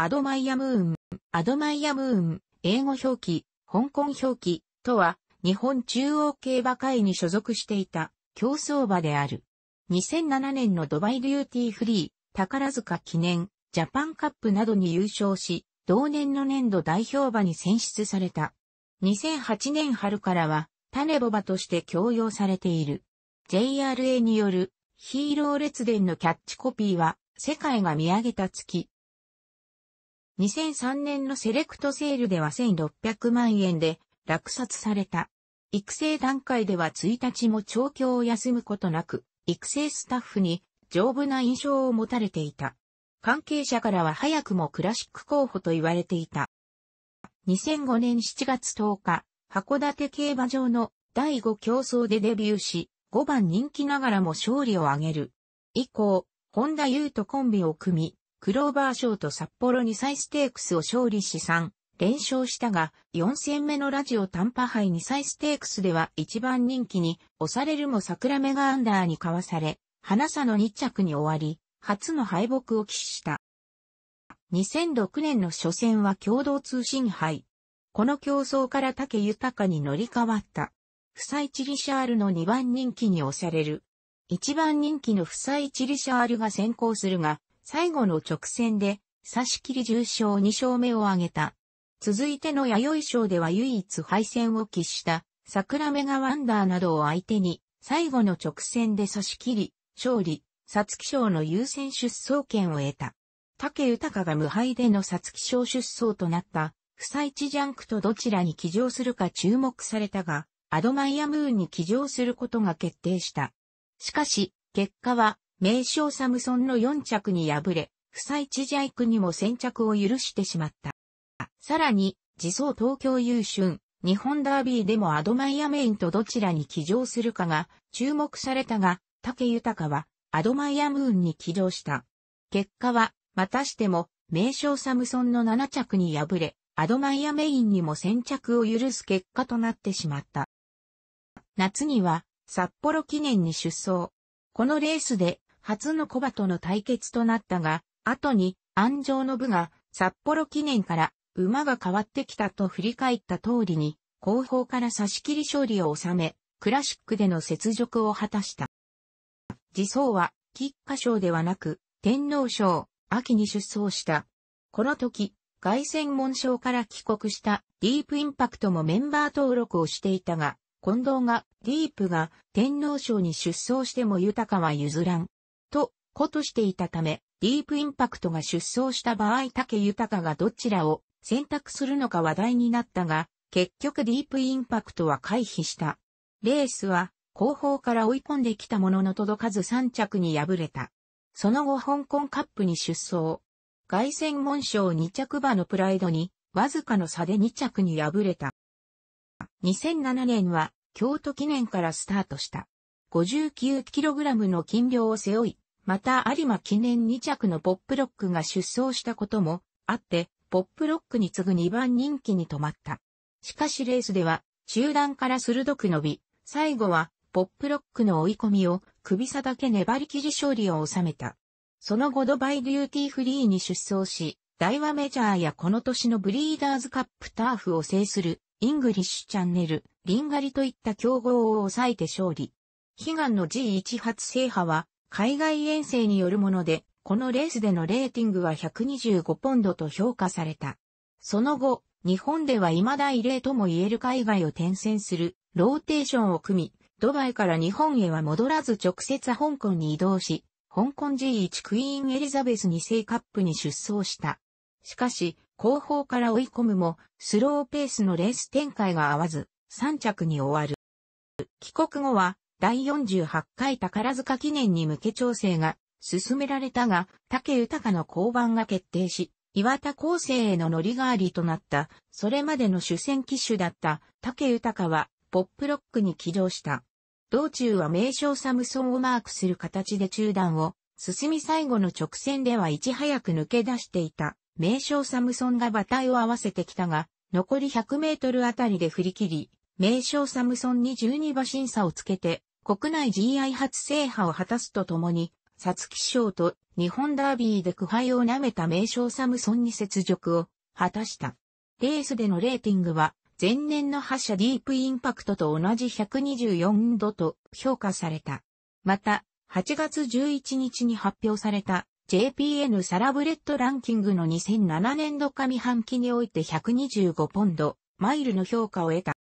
アドマイヤムーン、アドマイヤムーン、英語表記、香港表記とは、日本中央競馬会に所属していた競走馬である。2007年のドバイデューティーフリー、宝塚記念、ジャパンカップなどに優勝し、同年の年度代表馬に選出された。2008年春からは、種牡馬として供用されている。JRA によるヒーロー列伝のキャッチコピーは、世界が見上げた月。2003年のセレクトセールでは1600万円で落札された。育成段階では1日も調教を休むことなく、育成スタッフに丈夫な印象を持たれていた。関係者からは早くもクラシック候補と言われていた。2005年7月10日、函館競馬場の第5競争でデビューし、5番人気ながらも勝利を挙げる。以降、本田優とコンビを組み、クローバー賞と札幌2歳ステークスを勝利し3、連勝したが、4戦目のラジオ短波杯2歳ステークスでは1番人気に押されるも桜メガアンダーにかわされ、花差の2着に終わり、初の敗北を喫した。2006年の初戦は共同通信杯。この競争から竹豊に乗り換わった。フサイチリシャールの2番人気に押される。1番人気のフサイチリシャールが先行するが、最後の直線で、差し切り重賞2勝目を挙げた。続いての弥生賞では唯一敗戦を喫した、桜メガワンダーなどを相手に、最後の直線で差し切り、勝利、皐月賞の優先出走権を得た。竹豊が無敗での皐月賞出走となった、不採地ジャンクとどちらに騎乗するか注目されたが、アドマイアムーンに騎乗することが決定した。しかし、結果は、名将サムソンの4着に敗れ、不採地ジャイクにも先着を許してしまった。さらに、自走東京優春、日本ダービーでもアドマイアメインとどちらに騎乗するかが注目されたが、竹豊はアドマイアムーンに騎乗した。結果は、またしても、名将サムソンの7着に敗れ、アドマイアメインにも先着を許す結果となってしまった。夏には、札幌記念に出走。このレースで初の小馬との対決となったが、後に安城の部が札幌記念から馬が変わってきたと振り返った通りに、後方から差し切り勝利を収め、クラシックでの雪辱を果たした。自走は、菊花賞ではなく、天皇賞、秋に出走した。この時、凱旋門賞から帰国したディープインパクトもメンバー登録をしていたが、近藤が、ディープが天皇賞に出走しても豊かは譲らん。と、ことしていたため、ディープインパクトが出走した場合竹豊がどちらを選択するのか話題になったが、結局ディープインパクトは回避した。レースは後方から追い込んできたものの届かず3着に敗れた。その後香港カップに出走。凱旋門賞2着馬のプライドにわずかの差で2着に敗れた。2007年は京都記念からスタートした。59kg の斤量を背負い、また有馬記念2着のポップロックが出走したこともあって、ポップロックに次ぐ2番人気に止まった。しかしレースでは、中団から鋭く伸び、最後は、ポップロックの追い込みを、首差だけ粘り記事勝利を収めた。その後ドバイデューティーフリーに出走し、ダイワメジャーやこの年のブリーダーズカップターフを制する、イングリッシュチャンネル、リンガリといった強豪を抑えて勝利。悲願の G1 初制覇は、海外遠征によるもので、このレースでのレーティングは125ポンドと評価された。その後、日本では未だ異例とも言える海外を転戦するローテーションを組み、ドバイから日本へは戻らず直接香港に移動し、香港 G1 クイーンエリザベス2世カップに出走した。しかし、後方から追い込むも、スローペースのレース展開が合わず、3着に終わる。帰国後は、第48回宝塚記念に向け調整が進められたが、竹豊の交番が決定し、岩田構成への乗り代わりとなった、それまでの主戦機種だった竹豊は、ポップロックに起動した。道中は名称サムソンをマークする形で中断を、進み最後の直線ではいち早く抜け出していた。名称サムソンが馬体を合わせてきたが、残り100メートルあたりで振り切り、名称サムソンに12馬審査をつけて、国内 GI 初制覇を果たすとともに、皐月賞と日本ダービーで苦杯を舐めた名将サムソンに雪辱を果たした。レースでのレーティングは前年の覇者ディープインパクトと同じ124度と評価された。また、8月11日に発表された JPN サラブレッドランキングの2007年度上半期において125ポンド、マイルの評価を得た。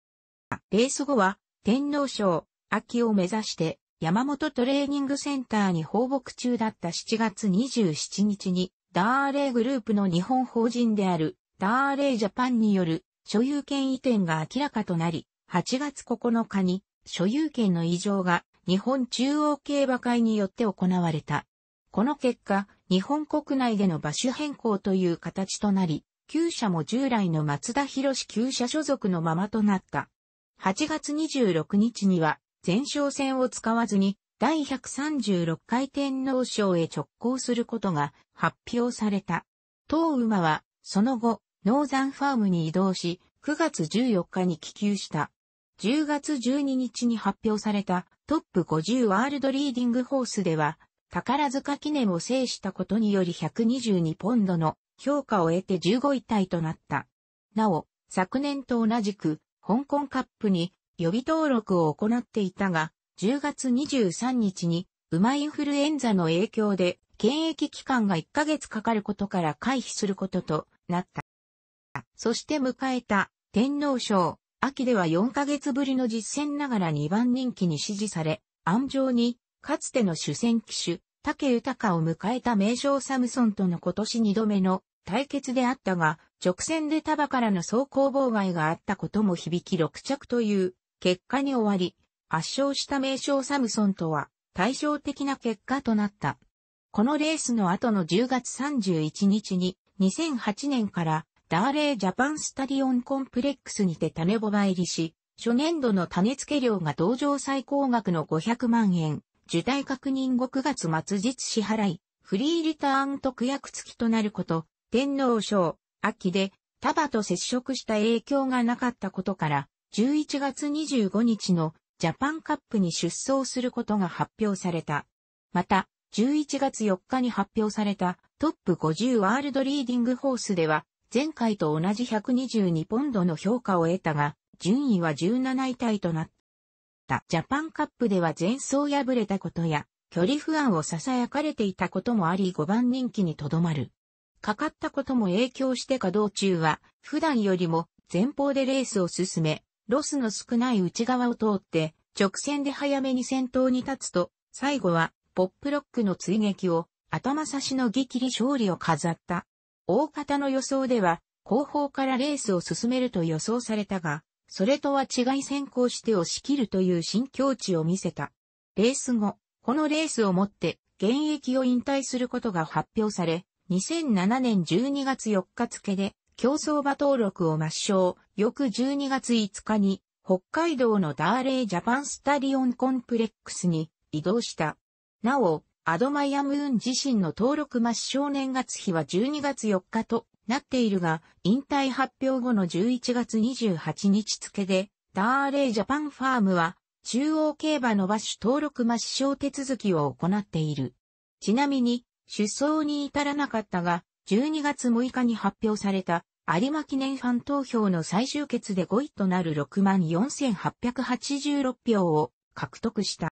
レース後は天皇賞、秋を目指して山本トレーニングセンターに放牧中だった7月27日にダーレーグループの日本法人であるダーレージャパンによる所有権移転が明らかとなり、8月9日に所有権の異常が日本中央競馬会によって行われた。この結果、日本国内での馬種変更という形となり、厩舎も従来の松田博士厩舎所属のままとなった。8月26日には前哨戦を使わずに第136回天皇賞へ直行することが発表された。当馬はその後、ノーザンファームに移動し、9月14日に帰厩した。10月12日に発表されたトップ50ワールドリーディングホースでは、宝塚記念を制したことにより122ポンドの評価を得て15位タイとなった。なお、昨年と同じく、香港カップに予備登録を行っていたが、10月23日に、馬インフルエンザの影響で、検疫期間が1ヶ月かかることから回避することとなった。そして迎えた天皇賞、秋では4ヶ月ぶりの実戦ながら2番人気に支持され、安城にかつての主戦機種、竹豊を迎えた名将サムソンとの今年2度目の対決であったが、直線でタバからの走行妨害があったことも響き6着という結果に終わり、圧勝した名将サムソンとは対照的な結果となった。このレースの後の10月31日に2008年からダーレージャパンスタディオンコンプレックスにて種ボバ入りし、初年度の種付け料が同場最高額の500万円、受胎確認後9月末日支払い、フリーリターン特約付きとなること、天皇賞、秋で、タバと接触した影響がなかったことから、11月25日のジャパンカップに出走することが発表された。また、11月4日に発表されたトップ50ワールドリーディングホースでは、前回と同じ122ポンドの評価を得たが、順位は17位タイとなった。ジャパンカップでは前走敗れたことや、距離不安を囁かれていたこともあり5番人気にとどまる。かかったことも影響してか道中は、普段よりも前方でレースを進め、ロスの少ない内側を通って、直線で早めに先頭に立つと、最後は、ポップロックの追撃を、頭差しのぎ切り勝利を飾った。大方の予想では、後方からレースを進めると予想されたが、それとは違い先行して押し切るという新境地を見せた。レース後、このレースをもって現役を引退することが発表され、2007年12月4日付で競走馬登録を抹消、翌12月5日に北海道のダーレージャパンスタディオンコンプレックスに移動した。なお、アドマイヤムーン自身の登録抹消年月日は12月4日となっているが、引退発表後の11月28日付で、ダーレージャパンファームは、中央競馬の馬種登録抹消手続きを行っている。ちなみに、出走に至らなかったが、12月6日に発表された有馬記念ファン投票の最終決で5位となる64,886票を獲得した。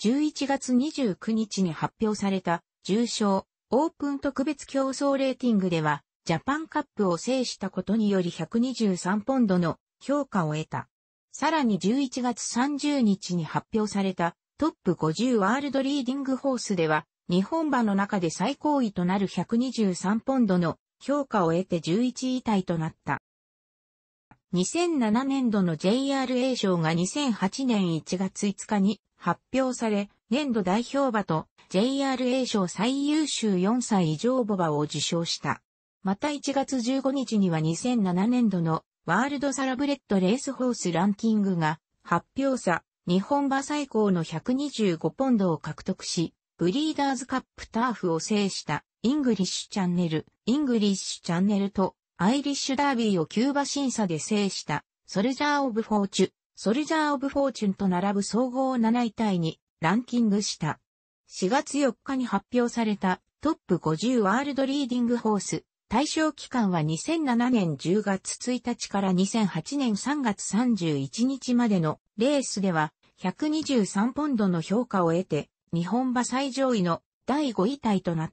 11月29日に発表された重賞オープン特別競争レーティングではジャパンカップを制したことにより123ポンドの評価を得た。さらに11月30日に発表されたトップ50ワールドリーディングホースでは日本馬の中で最高位となる123ポンドの評価を得て11位タイとなった。2007年度の JRA 賞が2008年1月5日に発表され、年度代表馬と JRA 賞最優秀4歳以上牡馬を受賞した。また1月15日には2007年度のワールドサラブレッドレースホースランキングが発表さ、日本馬最高の125ポンドを獲得し、ブリーダーズカップターフを制したイングリッシュチャンネル、イングリッシュチャンネルとアイリッシュダービーをキューバ審査で制したソルジャーオブフォーチュソルジャー・オブ・フォーチュンと並ぶ総合7位タイにランキングした。4月4日に発表されたトップ50ワールドリーディングホース。対象期間は2007年10月1日から2008年3月31日までのレースでは123ポンドの評価を得て日本馬最上位の第5位タイとなっ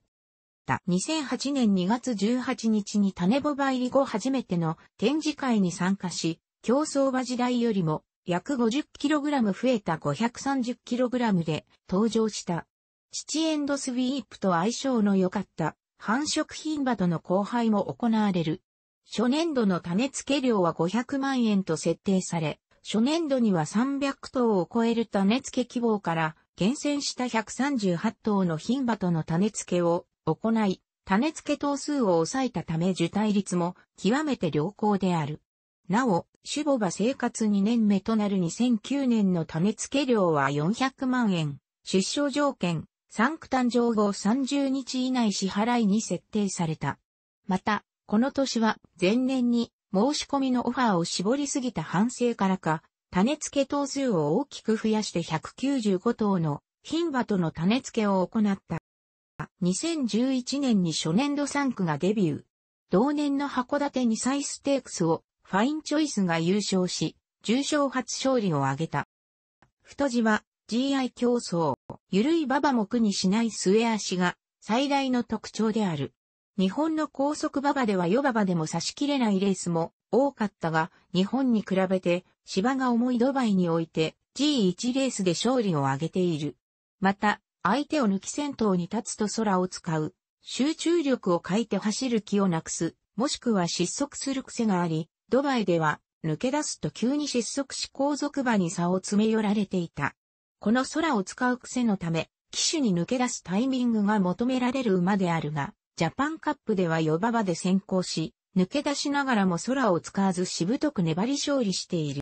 た。2008年2月18日に種ボバ入り後初めての展示会に参加し、競走馬時代よりも約 50kg 増えた 530kg で登場した。父エンドスウィープと相性の良かった繁殖牝馬との交配も行われる。初年度の種付け量は500万円と設定され、初年度には300頭を超える種付け希望から厳選した138頭の牝馬との種付けを行い、種付け頭数を抑えたため受胎率も極めて良好である。なお、種母馬生活2年目となる2009年の種付け量は400万円。出生条件、産区誕生後30日以内支払いに設定された。また、この年は前年に申し込みのオファーを絞りすぎた反省からか、種付け頭数を大きく増やして195頭の牝馬との種付けを行った。2011年に初年度3区がデビュー。同年の函館2歳ステークスをファインチョイスが優勝し、重賞初勝利を挙げた。太字は GI 競争、ゆるい馬場も苦にしない末足が最大の特徴である。日本の高速馬場ではヨ馬場でも差し切れないレースも多かったが、日本に比べて芝が重いドバイにおいて G1 レースで勝利を挙げている。また、相手を抜き先頭に立つと空を使う、集中力を欠いて走る気をなくす、もしくは失速する癖があり、ドバイでは抜け出すと急に失速し後続馬に差を詰め寄られていた。この空を使う癖のため、騎手に抜け出すタイミングが求められる馬であるが、ジャパンカップではヨババで先行し、抜け出しながらも空を使わずしぶとく粘り勝利している。